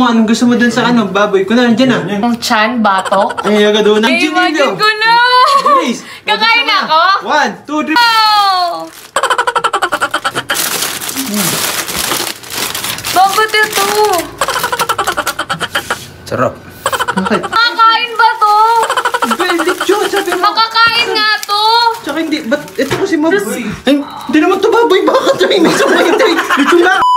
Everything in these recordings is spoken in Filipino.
mo, anong gusto mo dun sa ano, baboy ko na, nandiyan na. Yung chan, batok. Ay, agad doon. Ang I-imagine ko na! Please. Kakain na. ako? One, two, three. Oh! Bakit ito? Sarap. Bakit? Makakain ba to? Pwede, Diyos, sabi mo. Makakain nga to! Tsaka hindi, ba't ito kasi mab... Ay, hindi naman to baboy, baka to may sumaytay. Ito na.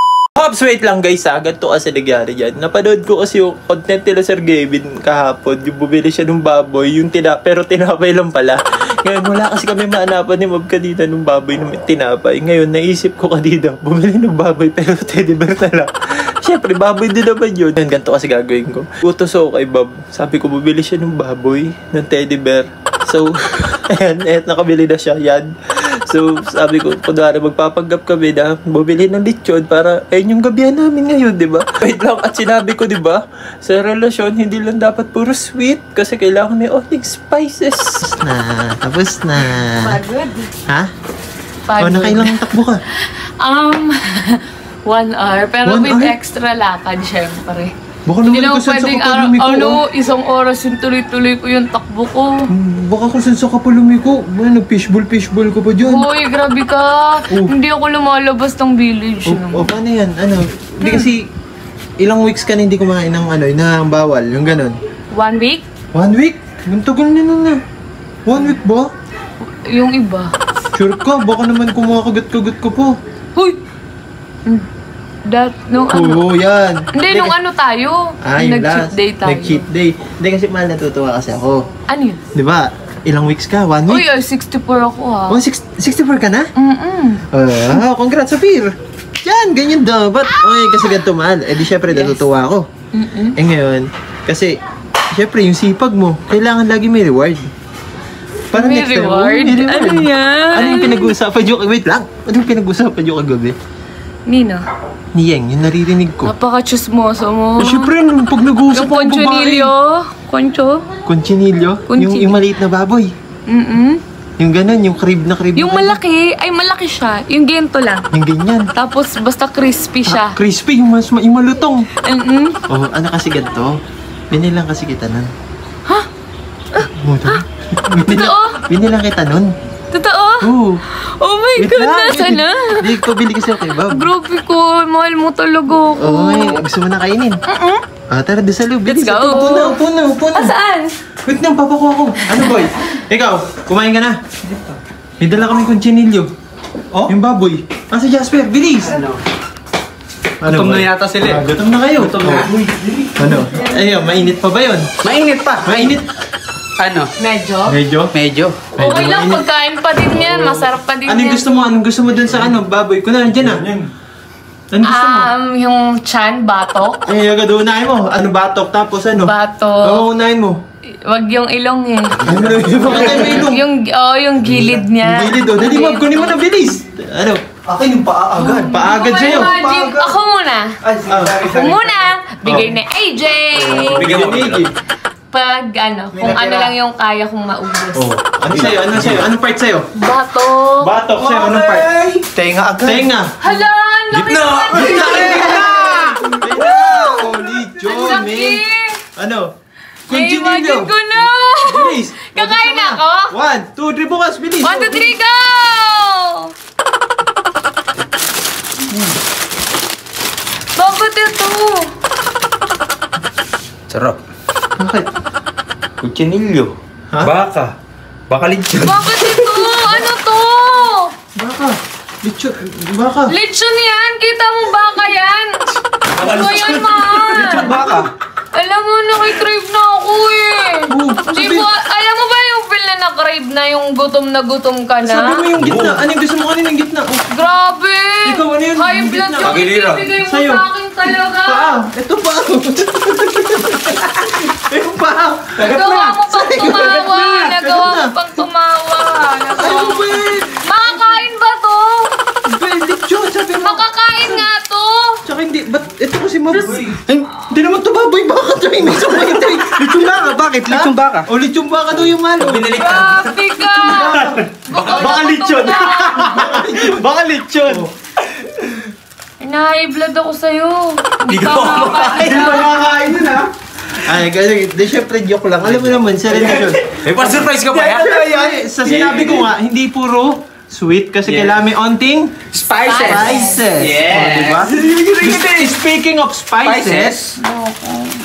Hops, wait lang guys ha. Ganito kasi nangyari dyan. Napanood ko kasi yung content nila Sir Gavin kahapon. Yung bumili siya ng baboy, yung tina pero tinapay lang pala. Ngayon, wala kasi kami maanapan ni Mab kanina ng baboy na tinapay. Ngayon, naisip ko kanina, bumili ng baboy pero teddy bear na lang. Siyempre, baboy din naman yun. Yan, ganito kasi gagawin ko. Utos ako kay Bob. Sabi ko, bumili siya ng baboy, ng teddy bear. So, ayan, ayan, nakabili na siya. Yan. So, sabi ko, kunwari, magpapanggap kami na bumili ng lechon para, ayun yung gabihan namin ngayon, di ba? Wait lang, at sinabi ko, di ba, sa relasyon, hindi lang dapat puro sweet kasi kailangan may onting spices. Na, tapos na. Pagod. Ha? Pagod. O, nakailang takbo ka? Um, one hour. Pero One with hour? extra lakad, syempre. Baka Hindi naman naman kung saan sa pwedeng araw, lumiko. ano, isang oras yung tuloy-tuloy ko yung takbo ko. Hmm, Baka saan sa ka pa lumiko. Ano, fishball, ka pa dyan. Hoy, grabe ka. Oh. Hindi ako lumalabas ng village. O, o no? paano yan? Ano? Hindi kasi, ilang weeks ka na hindi kumain ng ano, ng bawal, yung ganun. One week? One week? Ang tagal na nun na. One week ba? Yung iba. Sure ka? Baka naman kumakagat-kagat ka po. Hoy! Mm. That, nung Oo, ano? yan. Hindi, nung ano tayo? Ah, yung Nag-cheat last. day tayo. Nag-cheat day. Hindi kasi mahal natutuwa kasi ako. Ano yun? Di ba? Ilang weeks ka? One Uy, week? ay, 64 ako ha. Oh, six- 64 ka na? Mm-mm. Ah, congrats, Safir! Yan, ganyan dapat. Okay, kasi ganito mahal. Eh di syempre, natutuwa ako. Mm-mm. Eh ngayon, kasi, syempre, yung sipag mo, kailangan lagi may reward. Para May next time, oh, reward? may reward. Ano yan? Ano yung pinag-uusapan nyo? Wait lang. Ano yung pinag-uusapan nyo kagabi? Nino, Ni Yeng, yung naririnig ko. napaka-chismoso mo. Eh, syempre, nung pag nag-uusap Yung ng babae. conchonilio. Concho? Conchinilyo? Yung, Conchinilyo. yung maliit na baboy. Mm-mm. Yung ganun, yung crib na crib. Yung na- malaki, ay malaki siya. Yung gento lang. Yung ganyan. Tapos basta crispy siya. Ah, crispy, yung, mas, yung malutong. Mm-mm. Oh, ano kasi ganito? Binilang kasi kita nun. Ha? Ha? Totoo? Binilang kita nun. Totoo? Oo. Oh my Wait God, lang. nasa na? Hindi, pabili kasi ako kay Bob. Grabe ko, mahal mo talaga ako. Oo, eh, gusto mo na kainin. Mm-mm. Ah, tara, doon sa loob. Let's go. Upo na, upo na, upo na. Ah, saan? Wait lang, papakuha ko. Ano, boy? Ikaw, kumain ka na? May dala kami conchinilyo. Oh? Yung baboy. Ah, si Jasper, bilis! Ano? Gutom na yata sila eh. Ah, gutom na kayo. Gutom na. Ano? Ayun, mainit pa ba yun? Mainit pa. Mainit. Ano? Medyo. Medyo. Medyo. Okay lang, pagkain pa din yan. Masarap pa din Anong yan. gusto mo? Anong gusto mo dun sa ano? Baboy ko na, nandiyan na. Anong gusto mo? Um, yung chan, batok. Eh, agad unahin mo. Ano, batok, tapos ano? Batok. Oo, unahin mo. Wag yung ilong eh. Ano, may ilong? Yung, oh, yung gilid niya. Gilid, oh. Dali, Mab, kunin mo na, bilis. Ano? Akin yung paa agad. Paagad sa'yo. Imagine, ako muna. Ay, Ah. Ako muna. Bigay Oh. ni AJ. Bigyan mo Bigyan agad. Pag ano, kung ano lang yung kaya kong maubos. Oh. Ano sa'yo? Ano sa'yo? Anong part sa'yo? Batok. Batok sa'yo. Anong part? Tenga agad. Tenga. Hala, ang laki Gitna! naman. Gitna! Tenga! Holy Ang John, laki. man. Ano? Nai-imagine ko na. Bilis. Kakain mo ako? One, two, three, bukas. Bilis. One, two, three, go! Bakit ito? Sarap. Bakit? Kuchinilyo. Ha? Baka. Baka lechon. Bakit ito? Ano to? Baka. Lechon. Baka. Lechon yan! Kita mo baka yan? Ano yan, mahal? Baka. Alam mo, nakikrave na ako eh. Oh, Di ba, alam mo ba yung feel na yung gutom na gutom ka na? Sabi mo yung gitna. Ano yung gusto mo kanina yung gitna? Oh. Grabe! Ikaw, ano yun? High Yung blood gitna. yung Pagilira. ibibigay mo Sa'yo. sa akin talaga. Paa. Ito pa. Ito pa. Nagawa mo pang tumawa. na. Nagawa mo pang tumawa. Nagawa Ano mo. ba eh? Makakain ba to? Diyos, sabi mo. Makakain nga to. Tsaka hindi, ba't ito kasi mab... Ay, hindi naman to baboy, baka to eh, may sumaytay. Lechong baka, bakit? Lechong baka. O, lechong baka daw yung malo. Binalik ka. Baka lechon. Baka lechon. Na-high-blood ako sa'yo. Hindi ka kumakain. Hindi ba nakakain yun ha? Ay, kasi, di syempre joke lang. Alam mo naman, sa relasyon. May pa-surprise ka pa yan? Ay, sa sinabi ko nga, hindi puro sweet kasi Yeah. kailangan may onting Spices. spices. Yeah. Oh, diba? Speaking of spices, Spices.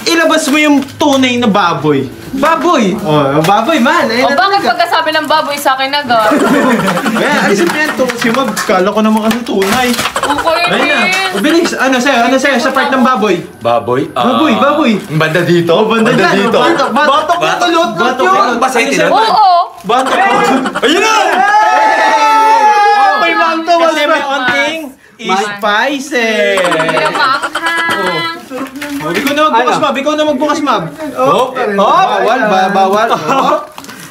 Ilabas mo yung tunay na baboy. Baboy! Oh, baboy man. Ayun O na bakit talaga. pagkasabi ng baboy sa akin agad? Ayan, alisin mo yan. Si Mab, kala ko naman kasi tunay. Okay Ayun na. din. O, bilis. Ano sa'yo? Ano sa'yo? Sa part ng baboy. Baboy? Ah. Baboy, baboy. Banda dito? Oh, banda dyan. Batok, batok. Batok. Batok. Batok. Batok. Basta Ano yun, sa'yo? tinatawag. Oo. Batok. Ayun na! May mangto. Kasi may onting spices. Hindi na. Oh, ikaw na magbukas, Mab. Ikaw na magbukas, Mab. Oh, Oh, bawal, ba, bawal.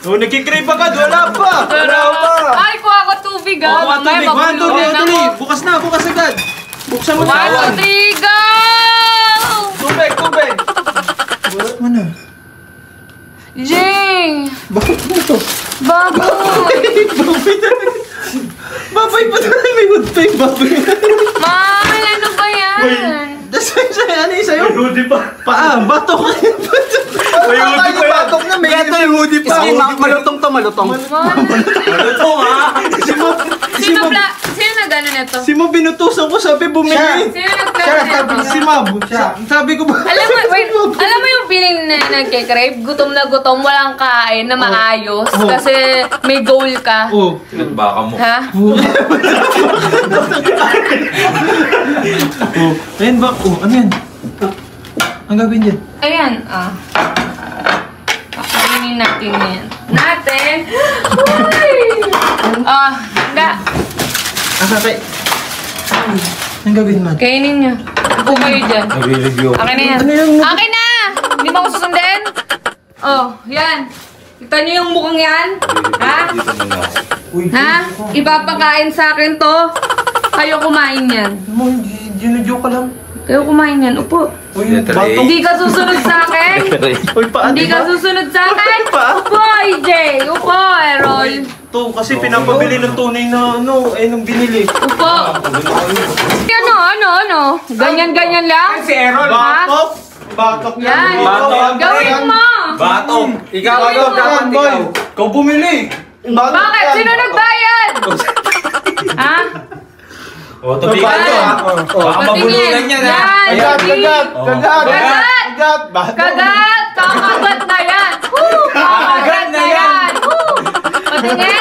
Oh, oh nagkikrave agad. Wala pa. Wala pa. Ay, kuha ko tubig ah. Oh, two, Mamaya three. One, two, three. ako. Bukas na, bukas agad. Buksan mo na. One, two, three, go! Tubig, tubig. Bukas mo na. Jing! Bakit mo to? Baboy! Baboy talaga. Baboy pa talaga. May hood pa yung baboy. Mahal, ano ba yan? Ano yung sa'yo? Hoodie pa. Paa, batok. May hoodie pa yan. batok na, may Gato yung hoodie pa. Sige, ma- malutong to, malutong. Ano to ha? Si Mo, si Sino Mo, pla... Sino na gano'n nito? si Mo binutusan ko, sabi bumili. Sino nagplano nito? Si Mab, sa- sabi ko ba? Alam mo, wait, alam mo yung feeling na nagkikrave? Gutom na gutom, walang kain na maayos. Oh. Kasi may goal ka. Oh. Pinagbaka mo. Ha? Oh. Ayun ba? Oh, ano yan? Ang gagawin dyan? Ayan, ah. Kakainin natin yan. Natin? Uy! Ah, da. Ang sakay. Ang gagawin man? Kainin nyo. Upo kayo dyan. Nagre-review. Akin na yan. Ano Akin na! Hindi mo ako susundin? Oh, yan. Kita niyo yung mukhang yan? Ha? Ako. Ha? Ipapakain sa akin to. Kayo kumain yan. Mo, ginudyo ka lang. Kayo kumain yan. Upo. Uy, batok. Hindi ka susunod sa akin. Uy, paa, Hindi di ka susunod sa akin. Upo, EJ. Upo, Errol. To, kasi pinapabili ng tunay na ano, eh, nung binili. Upo. Ano, ano, ano? Ganyan-ganyan lang? Si Errol. Ha? Batok! Batok Yan. Batok. Gawin mo. Batong. Ikaw, mo. dapat ikaw. Ikaw bumili. Batok Bakit? yan. Sino nagbayad? O, tabi ka to ha. Baka mabulunan yan ha. Yan. Kagat, Gabi. kagat, Oh. kagat. Kagat. Kagat. Kagat! Kakagat na yan! Kakagat na yan! Patingin!